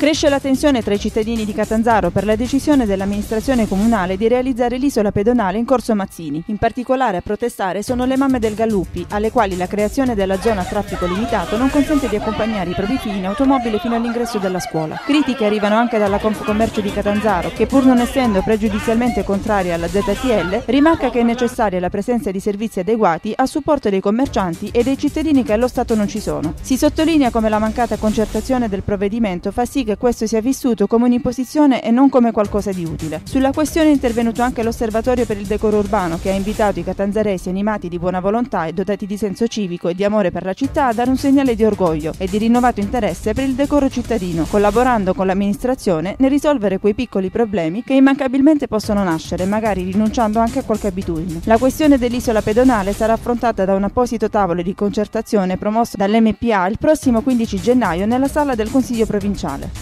Cresce la tensione tra i cittadini di Catanzaro per la decisione dell'amministrazione comunale di realizzare l'isola pedonale in Corso Mazzini. In particolare a protestare sono le mamme del Galluppi, alle quali la creazione della zona a traffico limitato non consente di accompagnare i propri figli in automobile fino all'ingresso della scuola. Critiche arrivano anche dalla Confcommercio di Catanzaro, che pur non essendo pregiudizialmente contraria alla ZTL, rimarca che è necessaria la presenza di servizi adeguati a supporto dei commercianti e dei cittadini che allo Stato non ci sono. Si sottolinea come la mancata concertazione del provvedimento fa sì che questo sia vissuto come un'imposizione e non come qualcosa di utile. Sulla questione è intervenuto anche l'Osservatorio per il decoro urbano che ha invitato i catanzaresi animati di buona volontà e dotati di senso civico e di amore per la città a dare un segnale di orgoglio e di rinnovato interesse per il decoro cittadino, collaborando con l'amministrazione nel risolvere quei piccoli problemi che immancabilmente possono nascere, magari rinunciando anche a qualche abitudine. La questione dell'isola pedonale sarà affrontata da un apposito tavolo di concertazione promosso dall'MPA il prossimo 15 gennaio nella sala del Consiglio provinciale.